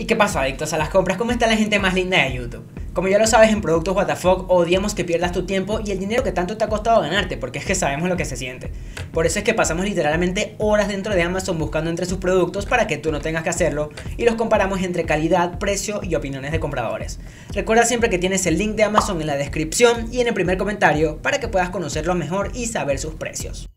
¿Y qué pasa, adictos a las compras? ¿Cómo está la gente más linda de YouTube? Como ya lo sabes, en Productos WTF odiamos que pierdas tu tiempo y el dinero que tanto te ha costado ganarte, porque es que sabemos lo que se siente. Por eso es que pasamos literalmente horas dentro de Amazon buscando entre sus productos para que tú no tengas que hacerlo y los comparamos entre calidad, precio y opiniones de compradores. Recuerda siempre que tienes el link de Amazon en la descripción y en el primer comentario para que puedas conocerlo mejor y saber sus precios.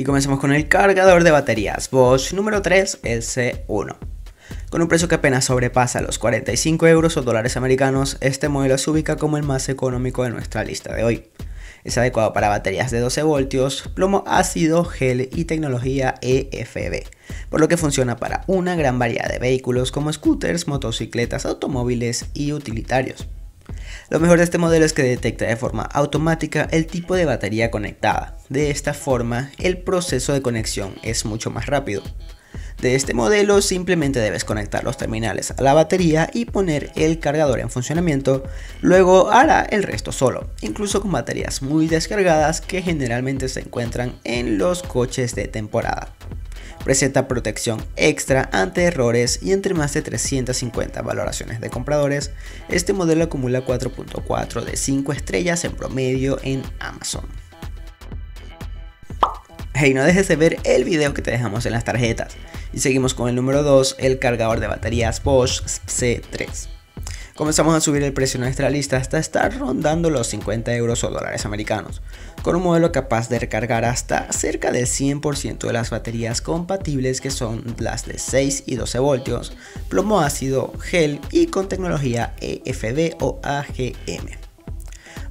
Y comenzamos con el cargador de baterías Bosch número 3, el C1. Con un precio que apenas sobrepasa los 45 euros o dólares americanos, este modelo se ubica como el más económico de nuestra lista de hoy. Es adecuado para baterías de 12 voltios, plomo ácido, gel y tecnología EFB, por lo que funciona para una gran variedad de vehículos como scooters, motocicletas, automóviles y utilitarios. Lo mejor de este modelo es que detecta de forma automática el tipo de batería conectada. De esta forma, el proceso de conexión es mucho más rápido. De este modelo simplemente debes conectar los terminales a la batería y poner el cargador en funcionamiento, luego hará el resto solo, incluso con baterías muy descargadas que generalmente se encuentran en los coches de temporada. Presenta protección extra ante errores y entre más de 350 valoraciones de compradores, este modelo acumula 4.4 de 5 estrellas en promedio en Amazon. Hey, no dejes de ver el video que te dejamos en las tarjetas. Y seguimos con el número 2, el cargador de baterías Bosch C3 comenzamos a subir el precio en nuestra lista hasta estar rondando los 50 euros o dólares americanos, con un modelo capaz de recargar hasta cerca del 100% de las baterías compatibles que son las de 6 y 12 voltios, plomo ácido, gel y con tecnología EFB o AGM.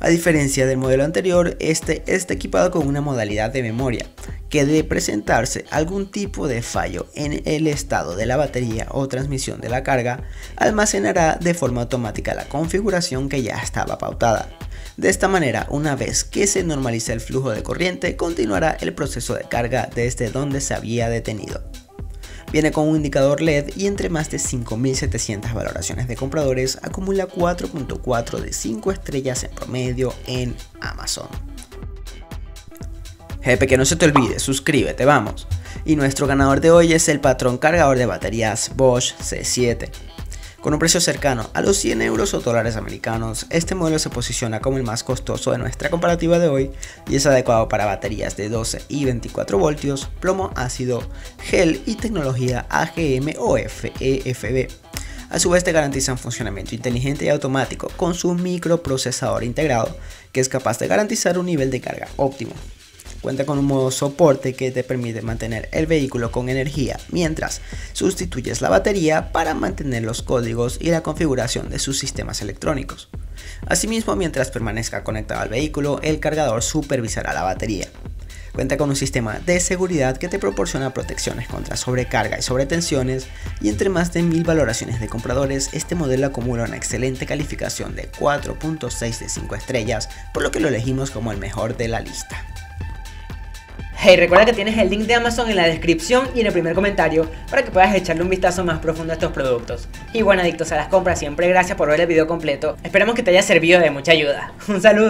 A diferencia del modelo anterior, este está equipado con una modalidad de memoria, que de presentarse algún tipo de fallo en el estado de la batería o transmisión de la carga, almacenará de forma automática la configuración que ya estaba pautada. De esta manera, una vez que se normalice el flujo de corriente, continuará el proceso de carga desde donde se había detenido. Viene con un indicador LED y entre más de 5.700 valoraciones de compradores acumula 4.4 de 5 estrellas en promedio en Amazon. Jefe, que no se te olvide, suscríbete, vamos. Y nuestro ganador de hoy es el patrón cargador de baterías Bosch C7. Con un precio cercano a los 100 euros o dólares americanos, este modelo se posiciona como el más costoso de nuestra comparativa de hoy y es adecuado para baterías de 12 y 24 voltios, plomo ácido, gel y tecnología AGM o FEFB. A su vez te garantizan funcionamiento inteligente y automático con su microprocesador integrado que es capaz de garantizar un nivel de carga óptimo. Cuenta con un modo soporte que te permite mantener el vehículo con energía mientras sustituyes la batería para mantener los códigos y la configuración de sus sistemas electrónicos. Asimismo, mientras permanezca conectado al vehículo, el cargador supervisará la batería. Cuenta con un sistema de seguridad que te proporciona protecciones contra sobrecarga y sobretensiones y entre más de mil valoraciones de compradores, este modelo acumula una excelente calificación de 4.6 de 5 estrellas, por lo que lo elegimos como el mejor de la lista. Hey, recuerda que tienes el link de Amazon en la descripción y en el primer comentario para que puedas echarle un vistazo más profundo a estos productos. Y bueno, adictos a las compras, siempre gracias por ver el video completo. Esperamos que te haya servido de mucha ayuda. Un saludo.